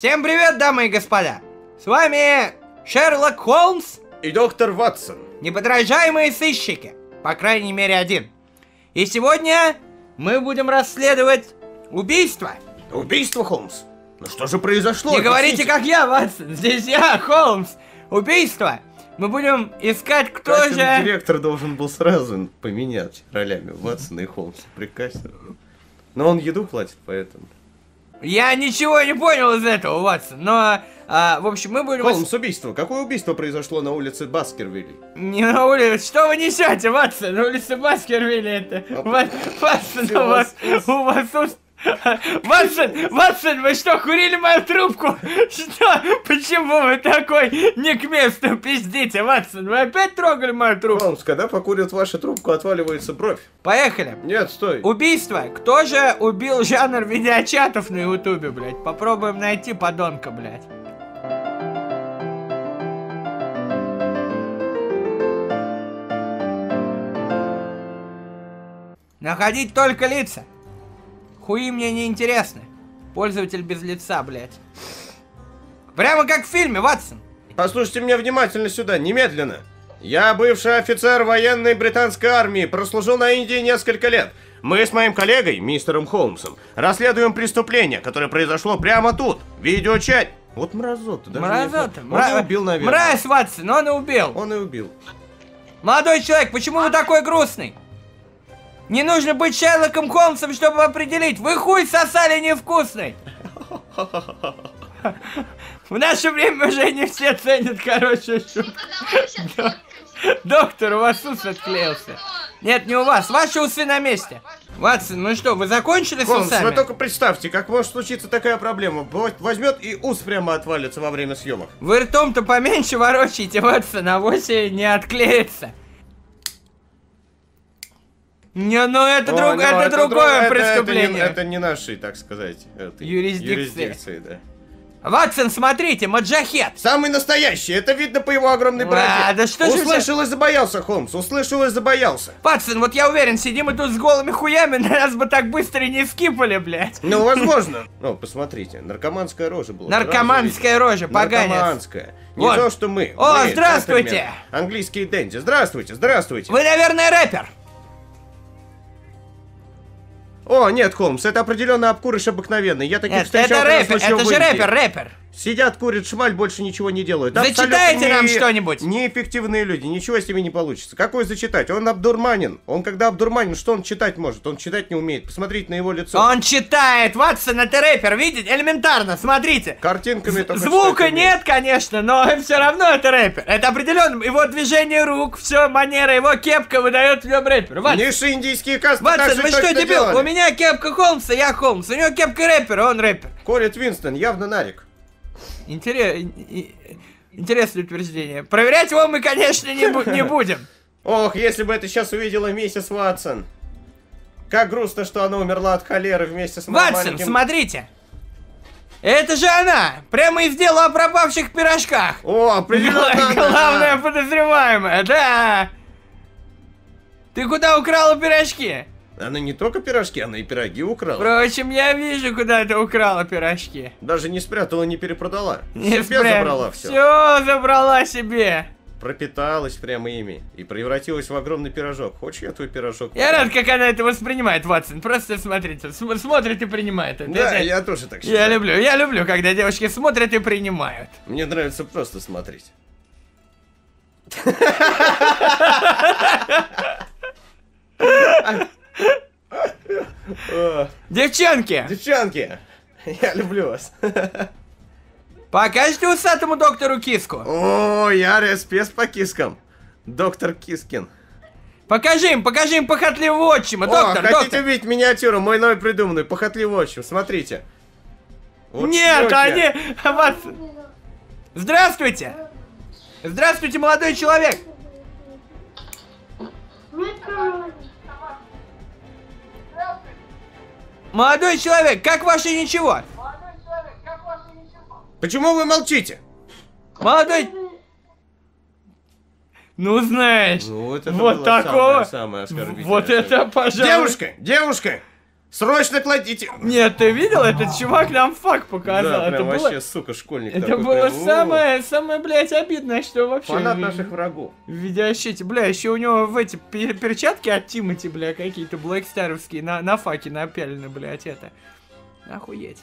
Всем привет, дамы и господа! С вами Шерлок Холмс И доктор Ватсон. Неподражаемые сыщики. По крайней мере, один. И сегодня мы будем расследовать убийство. Убийство, Холмс. Ну что же произошло? Не говорите, как я, Ватсон. Здесь я, Холмс. Убийство. Мы будем искать, кто же... директор должен был сразу поменять ролями Ватсона и Холмса. Прекрасно. Но он еду платит, поэтому. Я ничего не понял из этого, Ватсон. Но, а, в общем, мы будем... Холмс, убийство. Какое убийство произошло на улице Баскервилли? Не на улице. Что вы несете, Ватсон? На улице Баскервилля это. А Ва- Ватсон, у вас, вас- у вас уст- Ватсон, Ватсон, вы что, курили мою трубку? Что? Почему вы такой не к месту пиздите, Ватсон? Вы опять трогали мою трубку? Холмс, когда покурят вашу трубку, отваливается бровь. Поехали. Нет, стой. Убийство. Кто же убил жанр видеочатов на ютубе, блядь? Попробуем найти подонка, блядь. Находить только лица. Хуи мне не интересны. Пользователь без лица, блядь. Прямо как в фильме, Ватсон. Послушайте меня внимательно сюда, немедленно. Я бывший офицер военной британской армии, прослужил на Индии несколько лет. Мы с моим коллегой, мистером Холмсом, расследуем преступление, которое произошло прямо тут, в видеочате. Вот мразота, даже не Мразота. знаю. Он и убил, наверное. Мразь, Ватсон, он и убил. Он и убил. Молодой человек, почему вы такой грустный? Не нужно быть Шерлоком Холмсом, чтобы определить, вы хуй сосали невкусный. В наше время уже не все ценят хорошую шутку. Доктор, у вас ус отклеился. Нет, не у вас, ваши усы на месте. Ватсон, ну что, вы закончили с Холмс, вы усами? только представьте, как может случиться такая проблема. Во- Возьмет и ус прямо отвалится во время съемок. Вы ртом-то поменьше ворочайте, Ватсон, а вовсе не отклеится. Не, ну это, О, друг- ну, это другое друг- это- преступление. Это, не, это не нашей, так сказать, этой Юрисдикции. юрисдикции, да. Ватсон, смотрите, маджахет. Самый настоящий, это видно по его огромной бороде. А, да что же Услышал и забоялся, Холмс, услышал и забоялся. Ватсон, вот я уверен, сидим мы тут с голыми хуями, нас бы так быстро не скипали, блядь. Ну, возможно. Ну, посмотрите, наркоманская рожа была. Наркоманская рожа, поганец. Наркоманская. Не Вот. то, что мы. О, Мы, здравствуйте. Английские денди. Здравствуйте, здравствуйте. Вы, наверное, рэпер. О, нет, Холмс, это определенно обкурыш обыкновенный. Я таких Нет, встречал это рэпер, это же рэпер, рэпер. Сидят, курят шмаль, больше ничего не делают. Зачитайте Абсолютно нам не- что-нибудь. Неэффективные люди, ничего с ними не получится. Какой зачитать? Он обдурманен. Он когда обдурманен, что он читать может? Он читать не умеет. Посмотрите на его лицо. Он читает, Ватсон, это рэпер, видите? Элементарно, смотрите. Картинками только Звука нет, конечно, но все равно это рэпер. Это определенно его движение рук, все манера, его кепка выдает в нем рэпер. Ватсон, Низшие индийские касты Ватсон, вы что, дебил? делали. У меня кепка Холмса, я Холмс. У него кепка рэпера, он рэпер. Курит Винстон, явно нарик. Интерес... Интересное утверждение. Проверять его мы, конечно, не, бу- не будем. Ох, если бы это сейчас увидела миссис Ватсон. Как грустно, что она умерла от холеры вместе с Ватсон, маленьким- смотрите. Это же она! Прямо из дела о пропавших пирожках. О, определенно. Главная подозреваемая, да. Ты куда украла пирожки? Она не только пирожки, она и пироги украла. Впрочем, я вижу, куда ты украла пирожки. Даже не спрятала, не перепродала. Не Себе спря- забрала все. Все забрала себе. Пропиталась прямо ими и превратилась в огромный пирожок. Хочешь, я твой пирожок? Я рад, как она это воспринимает, Ватсон. Просто смотрите, см- смотрит и принимает это. Да, Это- я тоже так считаю. Я люблю, я люблю, когда девушки смотрят и принимают. Мне нравится просто смотреть. О, Девчонки, Девчонки, я люблю вас. покажите усатому доктору киску. О, я спец по кискам. Доктор Кискин. Покажи им, покажи им похотливого отчима, О, доктор, хотите доктор. увидеть миниатюру? Мой новый придуманный, похотливый отчим. Смотрите. Вот Нет, они... Ватсон. Здравствуйте. Здравствуйте, молодой человек. Молодой человек, как ваше ничего? Почему вы молчите? Молодой... Ну, знаешь, Ну, вот это вот такого... самое- самое вот это, пожалуй... Девушка, девушка, Срочно кладите! Нет, ты видел, этот чувак нам факт показал. Да, это прям было, вообще, сука, школьник это такой, было прям, самое, самое, блядь, обидное, что «О, вообще... Фанат наших врагов. Видеощите, бля, еще у него в эти пер- перчатки от Тимати, бля, какие-то блэкстаровские, на, на факе напялены, блядь, это. Охуеть.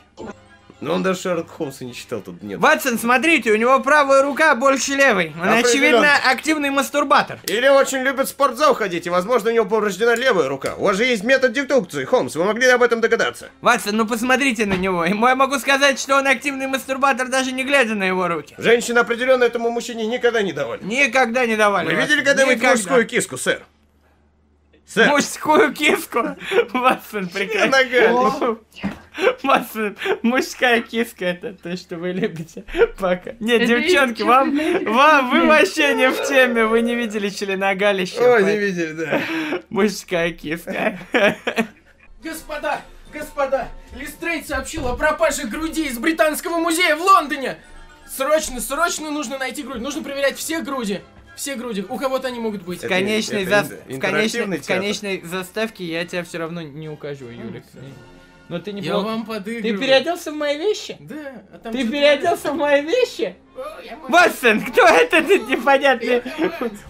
Но он даже Шерлок Холмса не читал, тут нет. Ватсон, смотрите, у него правая рука больше левой. Он, Определенно. очевидно, активный мастурбатор. Или очень любит в спортзал ходить, и, возможно, у него повреждена левая рука. У вас же есть метод дедукции, Холмс, вы могли об этом догадаться. Ватсон, ну посмотрите на него. Ему я могу сказать, что он активный мастурбатор, даже не глядя на его руки. Женщины определенно этому мужчине никогда не давали. Никогда не давали. Вы Ватсон, видели когда-нибудь мужскую киску, сэр? Сэр, Мужскую киску. Ватсон, прекрасно. Ватсон, мужская киска это то, что вы любите. Пока. Нет, Это девчонки, вам, вам, вы вообще не в теме, вы не видели членогалища. Ой, не видели, да. Мужская киска. Господа, господа, Листрейд сообщил о пропаже груди из Британского музея в Лондоне. Срочно, срочно нужно найти грудь. Нужно проверять все груди. Все груди. У кого-то они могут быть. В конечной, это ин- в, конечной, в конечной заставке я тебя все равно не укажу, Юрик. Но ты не Я был- вам Ты подыгрываю. переоделся в мои вещи? Да, а там Ты переоделся в мои вещи? Ватсон, кто это тут непонятный?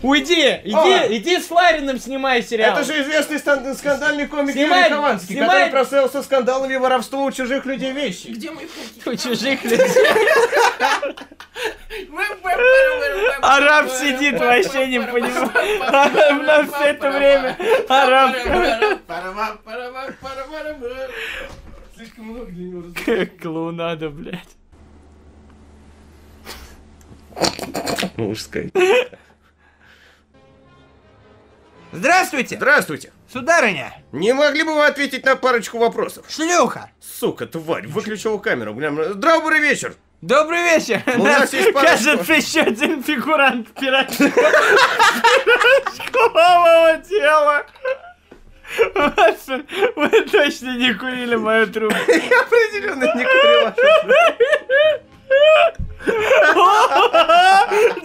Уйди, иди, О! иди с Ларином снимай сериал. Это же известный стан- скандальный комик Снимай, Юрий Хованский, снимай. который прославился скандалами воровства у чужих людей вещи. Где мои пауки? У чужих людей. Араб сидит, вообще не понимает. Араб на все это время. Араб. Много для него Клоунада, блядь. Мужская. Здравствуйте, Здравствуйте. сударыня. Не могли бы вы ответить на парочку вопросов? Шлюха. Сука, тварь, выключила камеру. Добрый вечер. Добрый вечер. У нас есть парочку. кажется, еще один фигурант. Ватсон, вы точно не курили мою трубку. Я определенно не курила.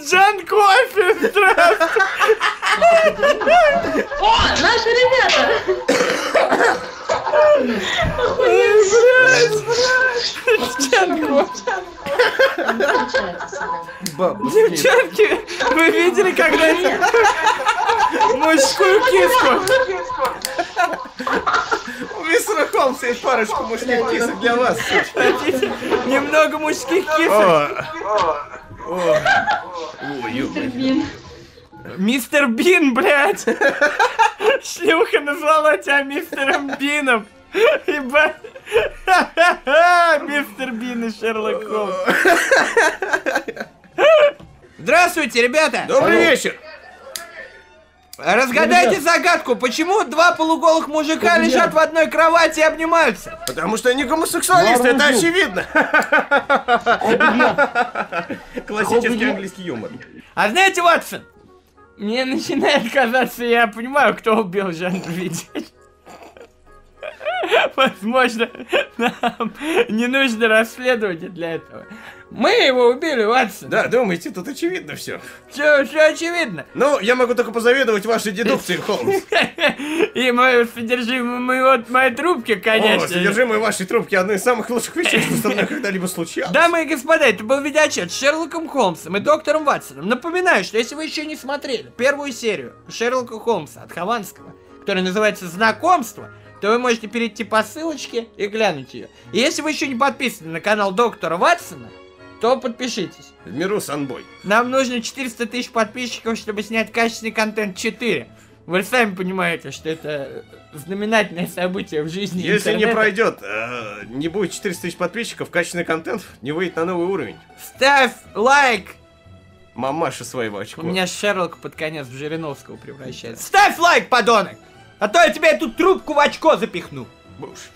Джан Кофе. О, наши ребята! Девчонки, вы видели когда-нибудь мужскую киску? Холмса есть парочку мужских кисок для вас. немного мужских кисок? О, о, ой, ё- Бин. Мистер Бин, блядь! Шлюха назвала тебя мистером Бином! Ебать! Мистер Бин и Шерлок Холмс. Здравствуйте, ребята! Добрый вечер. Разгадайте загадку, почему два полуголых мужика лежат в одной кровати и обнимаются? Потому что они гомосексуалисты, это очевидно. Классический английский юмор. А знаете, Ватсон, мне начинает казаться, я понимаю, кто убил Жанну Видель. Возможно, нам не нужно расследовать для этого. Мы его убили, Ватсон. Да, думаете, тут очевидно все. Все, все очевидно. Ну, я могу только позавидовать вашей дедукции, Холмс. И мое содержимое моего, моей трубки, О, конечно. же. содержимое вашей трубки одно из самых лучших вещей, что со мной когда-либо случалось. Дамы и господа, это был видеоотчет с Шерлоком Холмсом и доктором Ватсоном. Напоминаю, что если вы еще не смотрели первую серию Шерлока Холмса от Хованского, которая называется «Знакомство», то вы можете перейти по ссылочке и глянуть ее. И если вы еще не подписаны на канал доктора Ватсона, то подпишитесь. В миру санбой. Нам нужно 400 тысяч подписчиков, чтобы снять качественный контент 4. Вы сами понимаете, что это знаменательное событие в жизни Если не интернета. пройдет, э, не будет 400 тысяч подписчиков, качественный контент не выйдет на новый уровень. Ставь лайк! Мамаша своего очко. У меня Шерлок под конец в Жириновского превращается. Ставь лайк, подонок! А то я тебе эту трубку в очко запихну. Буш.